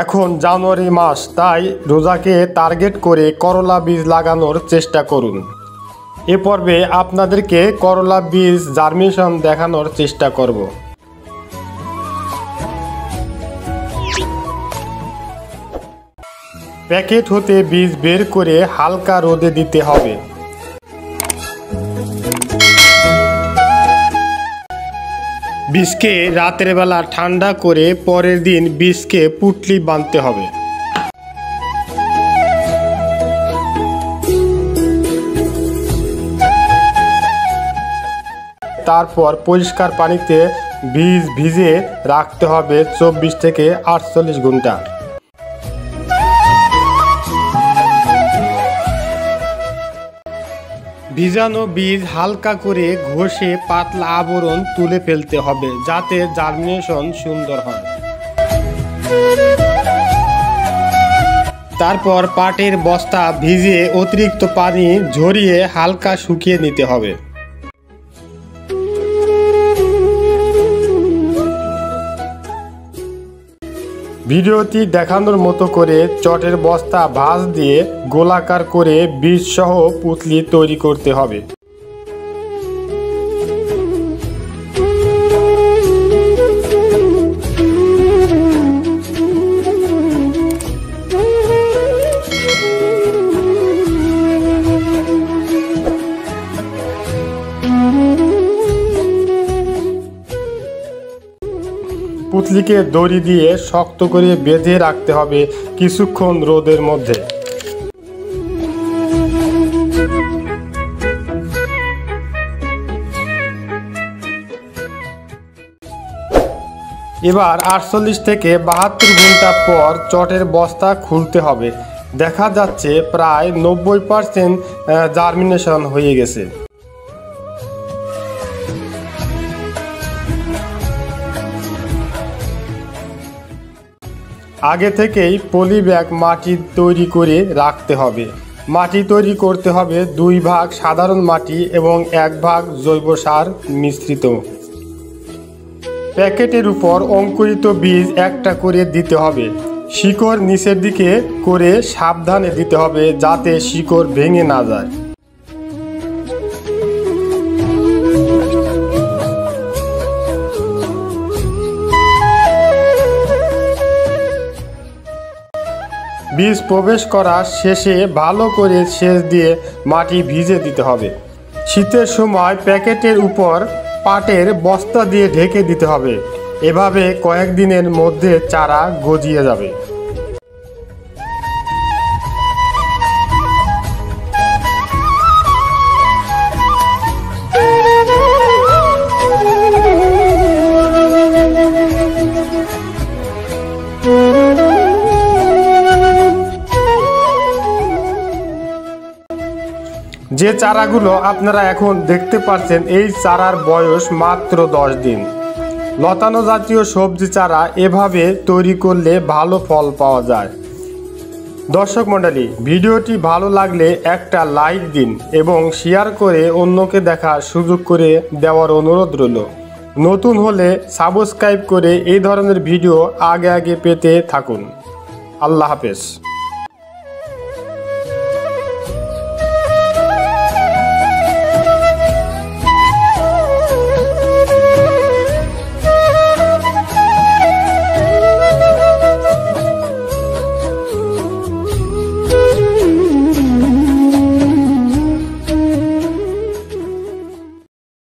এখন জানুয়ারি মাস, তাই রোজাকে টার্গেট করে করলা বীজ লাগানোর চেষ্টা করুন। এ পর্বে আপনাদেরকে করলা বীজ জার্মিনেশন দেখানোর চেষ্টা করব। প্যাকেট হতে বীজ বের করে হালকা রোদে দিতে হবে। বীজকে রাতের বেলা ঠান্ডা করে পরের দিন বীজকে পুটলি বাঁধতে হবে। তারপর পরিষ্কার পানিতে বীজ ভিজে রাখতে হবে চব্বিশ থেকে আটচল্লিশ ঘণ্টা। ভিজানো বীজ হালকা করে ঘষে পাতলা আবরণ তুলে ফেলতে হবে যাতে জার্মিনেশন সুন্দর হয়। তারপর পাটের বস্তা ভিজিয়ে অতিরিক্ত পানি ঝরিয়ে হালকা শুকিয়ে নিতে হবে। ভিডিওটি দেখানোর মতো করে চটের বস্তা, ভাঁজ দিয়ে গোলাকার করে বীজ সহ পুতলি তৈরি করতে হবে। পুতলিকে দড়ি দিয়ে শক্ত করে বেঁধে রাখতে হবে কিছুক্ষণ রোদের মধ্যে। এবার আটচল্লিশ থেকে বাহাত্তর ঘণ্টা পর চটের বস্তা খুলতে হবে। দেখা যাচ্ছে প্রায় নব্বই পার্সেন্ট জার্মিনেশন হয়ে গেছে। আগে থেকেই পলি ব্যাগ মাটি তৈরি করে রাখতে হবে। মাটি তৈরি করতে হবে দুই ভাগ সাধারণ মাটি এবং এক ভাগ জৈব সার মিশ্রিত। প্যাকেটের উপর অঙ্কুরিত বীজ একটা করে দিতে হবে। শিকড় নিচের দিকে করে সাবধানে দিতে হবে যাতে শিকড় ভেঙে না যায়। বীজ প্রবেশ করার শেষে ভালো করে সেচ দিয়ে মাটি ভিজে দিতে হবে। শীতের সময় প্যাকেটের উপর পাটের বস্তা দিয়ে ঢেকে দিতে হবে। এভাবে কয়েকদিনের মধ্যে চারা গজিয়ে যাবে। যে চারাগুলো আপনারা এখন দেখতে পাচ্ছেন, এই চারার বয়স মাত্র দশ দিন। লতানো জাতীয় সবজি চারা এভাবে তৈরি করলে ভালো ফল পাওয়া যায়। দর্শক মণ্ডলী, ভিডিওটি ভালো লাগলে একটা লাইক দিন এবং শেয়ার করে অন্যকে দেখার সুযোগ করে দেওয়ার অনুরোধ রইল। নতুন হলে সাবস্ক্রাইব করে এই ধরনের ভিডিও আগে আগে পেতে থাকুন। আল্লাহ হাফেজ।